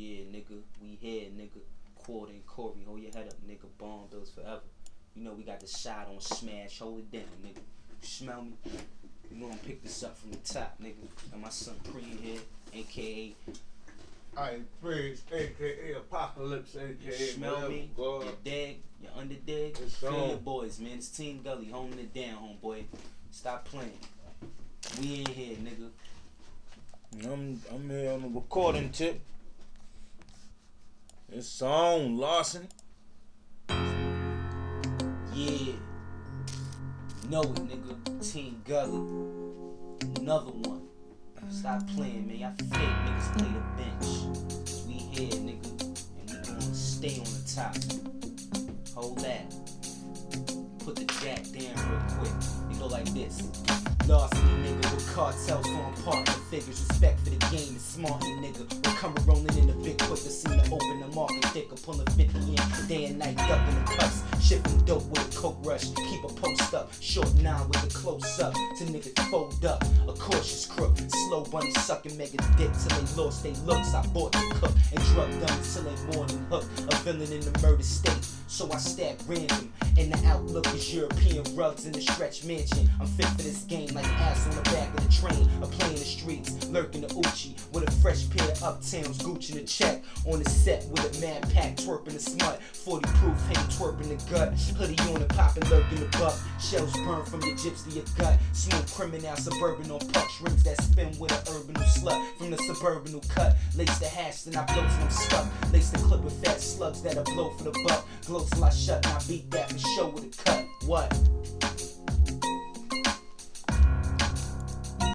Yeah, nigga, we here, nigga. Quarter and Corey, hold your head up, nigga. Bomb bills forever. You know we got the shot on smash, hold it down, nigga. You smell me? You know I'm pick this up from the top, nigga. And my son Pre here, aka I praise, aka Apocalypse, aka you smell me, God. you dig, You're under dead. It's Feel on. your boys, man. It's Team Gully, holding it down, homeboy. Stop playing. We in here, nigga. I'm I'm here on the recording tip. It's on Lawson. Yeah. Know it, nigga. Team Gully. Another one. Stop playing, man. Y'all fake niggas play the bench. We here, nigga. And we gonna stay on the top. Hold that. Put the jack down real quick. It go like this. Larceny nigga with cartels form partner figures. Respect for the game is smart nigga. We're coming rolling the market thicker. Pulling 50 in day and night, ducking the cuffs. Shipping dope with a coke rush. Keep a post up. Short nine with a close up. To niggas fold up. A cautious crook. Slow bunny sucking mega dick till they lost they looks. I bought the cook and drug them till they morning hook. A villain in the murder state. So I stab random. And the outlook is European rugs in the stretch mansion. I'm fit for this game like ass on the back of the train. I'm playing the streets, lurking the Uchi with a fresh pair of uptowns, Gucci the check. On the set with a mad pack, twerping the smut. 40 proof, hang twerping the gut. Hoodie on and popping, lurking the buck. Shells burn from your gyps to your gut. Smooth criminal, suburban on pucks. Rings that spin with an urban slut. From the suburban cut. Lace the hash, then I blow till I'm stuck. Lace the clip with fat slugs that I blow for the buck. Glow till I shut, and I beat that for show with a cut. What?